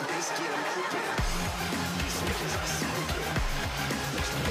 bass get moving. These speakers are smoking.